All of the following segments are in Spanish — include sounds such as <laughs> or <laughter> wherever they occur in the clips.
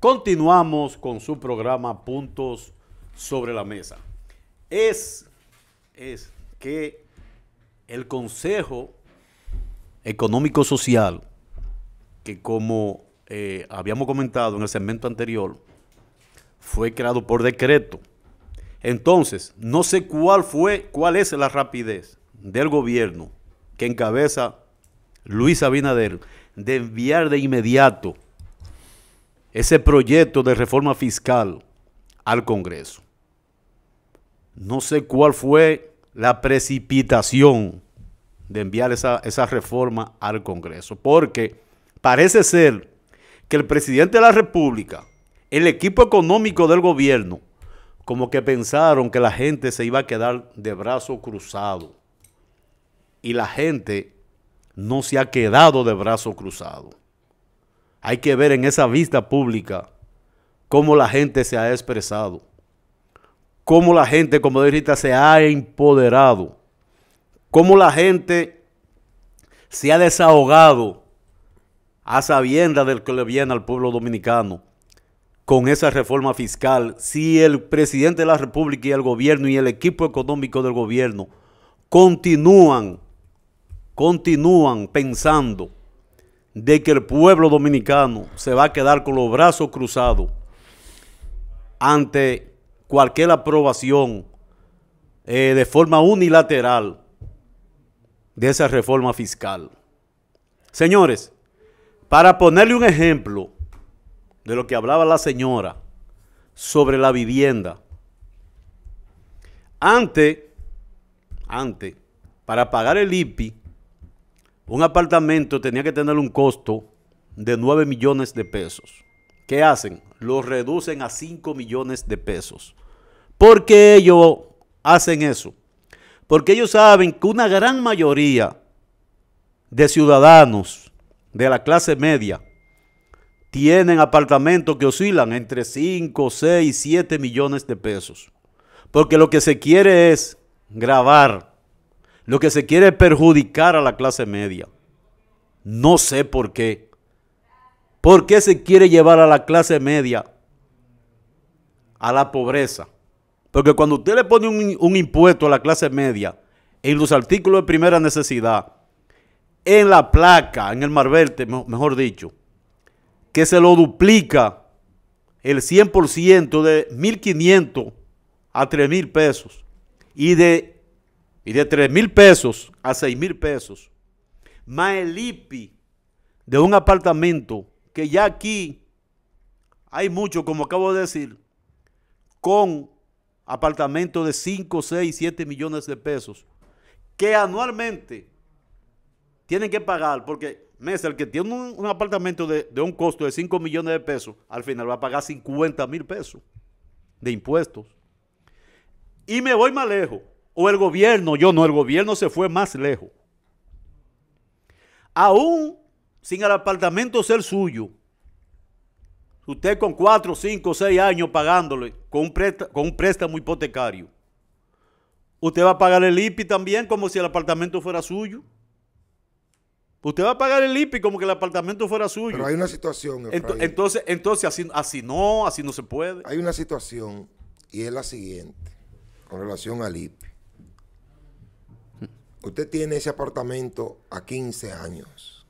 Continuamos con su programa Puntos sobre la Mesa. Es, es que el Consejo Económico Social, que como eh, habíamos comentado en el segmento anterior, fue creado por decreto. Entonces, no sé cuál fue, cuál es la rapidez del gobierno que encabeza Luis Abinader de enviar de inmediato ese proyecto de reforma fiscal al Congreso. No sé cuál fue la precipitación de enviar esa, esa reforma al Congreso, porque parece ser que el presidente de la República, el equipo económico del gobierno, como que pensaron que la gente se iba a quedar de brazo cruzado. Y la gente no se ha quedado de brazo cruzado. Hay que ver en esa vista pública cómo la gente se ha expresado, cómo la gente, como ahorita, se ha empoderado, cómo la gente se ha desahogado a sabiendas del que le viene al pueblo dominicano con esa reforma fiscal. Si el presidente de la República y el gobierno y el equipo económico del gobierno continúan, continúan pensando de que el pueblo dominicano se va a quedar con los brazos cruzados ante cualquier aprobación eh, de forma unilateral de esa reforma fiscal. Señores, para ponerle un ejemplo de lo que hablaba la señora sobre la vivienda, antes, antes, para pagar el IPI, un apartamento tenía que tener un costo de 9 millones de pesos. ¿Qué hacen? Lo reducen a 5 millones de pesos. ¿Por qué ellos hacen eso? Porque ellos saben que una gran mayoría de ciudadanos de la clase media tienen apartamentos que oscilan entre 5, 6, 7 millones de pesos. Porque lo que se quiere es grabar lo que se quiere es perjudicar a la clase media. No sé por qué. ¿Por qué se quiere llevar a la clase media a la pobreza? Porque cuando usted le pone un, impuesto a la clase media en los artículos de primera necesidad, en la placa, en el marbete, mejor dicho, que se lo duplica el 100% de 1.500 a 3.000 pesos y de y de 3 mil pesos a 6 mil pesos, más el IPI de un apartamento que ya aquí hay mucho, como acabo de decir, con apartamentos de 5, 6, 7 millones de pesos, que anualmente tienen que pagar, porque Mesa, el que tiene un, apartamento de, de, un costo de 5 millones de pesos, al final va a pagar 50 mil pesos de impuestos. Y me voy más lejos o el gobierno, yo no, el gobierno se fue más lejos. Aún sin el apartamento ser suyo, usted con 4, 5, 6 años pagándole con un, préstamo, con un préstamo hipotecario, usted va a pagar el IPI también como si el apartamento fuera suyo. Usted va a pagar el IPI como que el apartamento fuera suyo. Pero hay una situación. entonces, entonces así, así no, así no se puede. Hay una situación y es la siguiente con relación al IPI. Usted tiene ese apartamento a 15 años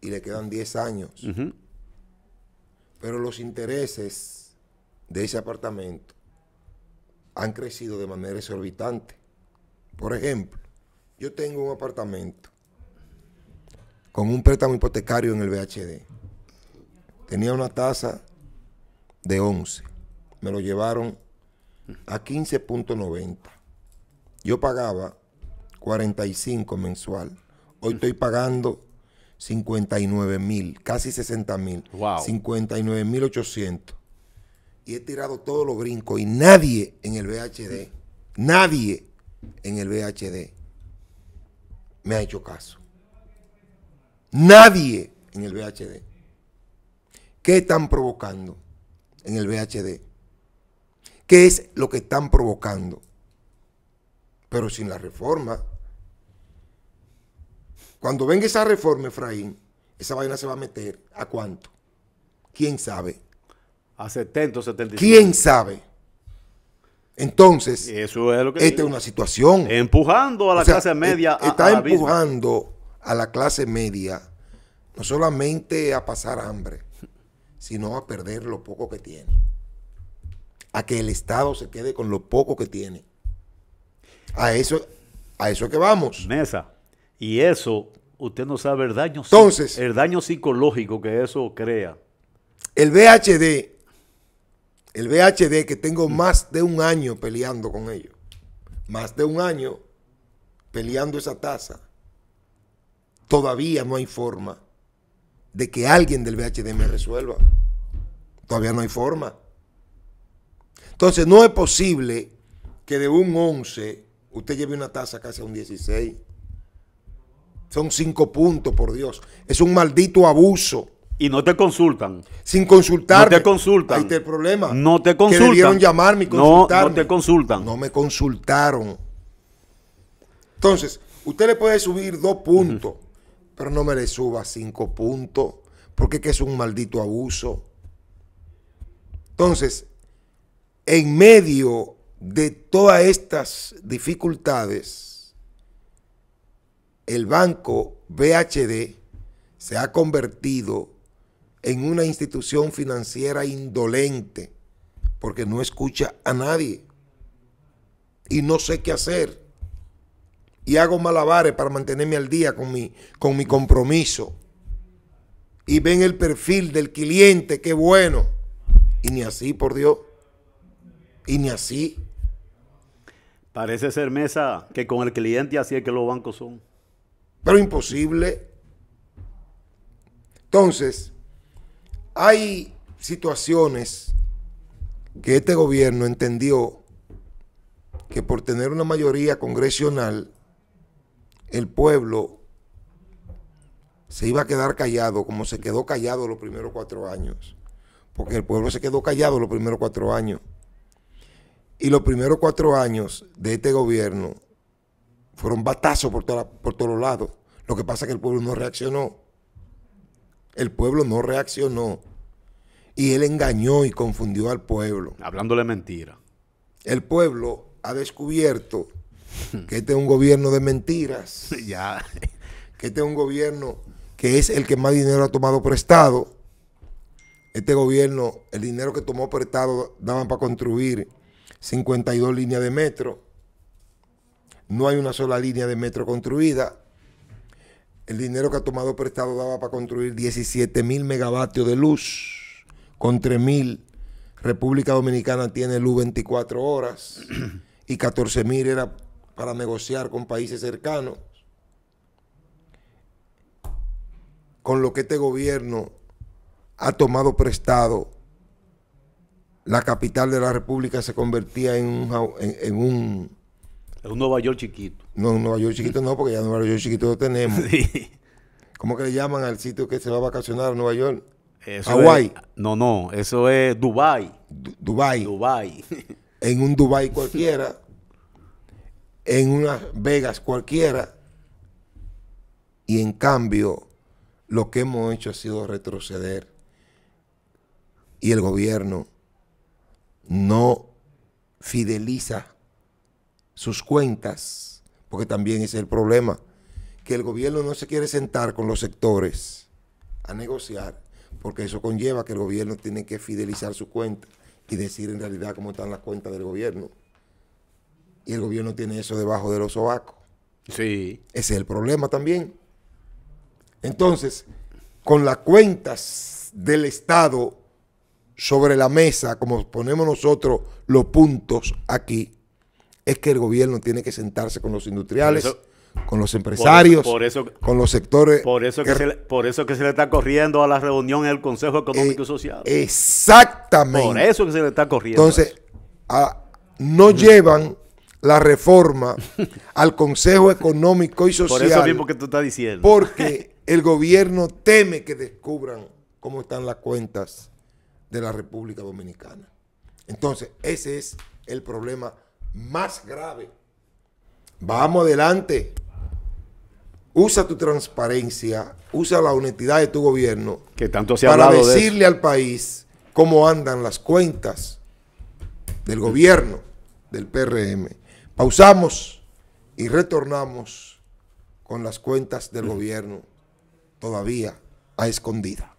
y le quedan 10 años. Pero los intereses de ese apartamento han crecido de manera exorbitante. Por ejemplo, yo tengo un apartamento con un préstamo hipotecario en el VHD. Tenía una tasa de 11. Me lo llevaron a 15.90. Yo pagaba 45 mensual. Hoy estoy pagando 59 mil, casi 60 mil. Wow. 59 mil 800. Y he tirado todos los brincos y nadie en el VHD, nadie en el VHD me ha hecho caso. Nadie en el VHD. ¿Qué están provocando en el VHD? ¿Qué es lo que están provocando? Pero sin la reforma cuando venga esa reforma, Efraín, esa vaina se va a meter a cuánto. ¿Quién sabe? A 70 o 75. ¿Quién sabe? Entonces, Eso es lo que esta es una situación. Empujando a la O sea, clase media e- a- está al abismo. empujando a la clase media no solamente a pasar hambre, sino a perder lo poco que tiene. A que el Estado se quede con lo poco que tiene. A eso, a eso es que vamos. Mesa. Y eso, usted no sabe el daño, Entonces- el daño psicológico que eso crea. El VHD, el VHD que tengo más de un año peleando con ellos, más de un año peleando esa tasa, todavía no hay forma de que alguien del VHD me resuelva. Todavía no hay forma. Entonces no es posible que de un 11 usted lleve una tasa casi a un 16. Son cinco puntos, por Dios. Es un maldito abuso Y no te consultan. sin consultarme. No te consultan. Ahí está el problema. No te Que consultan. debieron llamarme y No, consultarme. no te consultan. No me consultaron. Entonces, usted le puede subir dos puntos, pero no me le suba cinco puntos, porque es que es un maldito abuso. Entonces, en medio de todas estas dificultades, el banco BHD se ha convertido en una institución financiera indolente porque no escucha a nadie y no sé qué hacer. Y hago malabares para mantenerme al día con mi, con mi compromiso. Y ven el perfil del cliente, qué bueno. Y ni así, por Dios. Y ni así. Parece ser mesa que con el cliente así es que los bancos son. Pero imposible. Entonces, hay situaciones que este gobierno entendió que por tener una mayoría congresional, el pueblo se iba a quedar callado como se quedó callado los primeros cuatro años. Porque el pueblo se quedó callado los primeros cuatro años. Y los primeros cuatro años de este gobierno fueron batazos por, toda- por todos lados. Lo que pasa es que el pueblo no reaccionó. El pueblo no reaccionó. Y él engañó y confundió al pueblo. Hablándole mentira. El pueblo ha descubierto que este es un gobierno de mentiras, <laughs> ya. que este es un gobierno que es el que más dinero ha tomado prestado. Este gobierno, el dinero que tomó prestado daban para construir 52 líneas de metro. No hay una sola línea de metro construida. El dinero que ha tomado prestado daba para construir 17 mil megavatios de luz con 3 mil. República Dominicana tiene luz 24 horas <clears throat> y 14 mil era para negociar con países cercanos. Con lo que este gobierno ha tomado prestado, la capital de la República se convertía en un, Es un Nueva York chiquito. no, Nueva York chiquito no, porque ya Nueva York chiquito lo tenemos. <laughs> Sí. ¿Cómo que le llaman al sitio que se va a vacacionar a Nueva York? Eso Hawái. es- no, no, eso es Dubai. Du- Dubai. Dubai. <laughs> En un Dubai cualquiera, en unas Vegas cualquiera. Y en cambio, lo que hemos hecho ha sido retroceder. Y el gobierno no fideliza sus cuentas, porque también ese es el problema, que el gobierno no se quiere sentar con los sectores a negociar, porque eso conlleva que el gobierno tiene que fidelizar su cuenta y decir en realidad cómo están las cuentas del gobierno. Y el gobierno tiene eso debajo de los sobacos. sí. Ese es el problema también. Entonces, con las cuentas del Estado sobre la mesa, como ponemos nosotros los puntos aquí, es que el gobierno tiene que sentarse con los industriales, Por eso- con los empresarios, por eso- con los sectores. Por eso, que se le, por eso que se le está corriendo a la reunión en el Consejo Económico y eh, Social. Exactamente. por eso que se le está corriendo. Entonces, a- no llevan la reforma <laughs> al Consejo Económico y por Social. eso mismo que tú estás diciendo. Porque <laughs> el gobierno teme que descubran cómo están las cuentas de la República Dominicana. Entonces, ese es el problema más grave. Vamos adelante. Usa tu transparencia, usa la honestidad de tu gobierno que tanto se ha para decirle al país cómo andan las cuentas del gobierno del PRM. Pausamos y retornamos con las cuentas del gobierno todavía a escondida.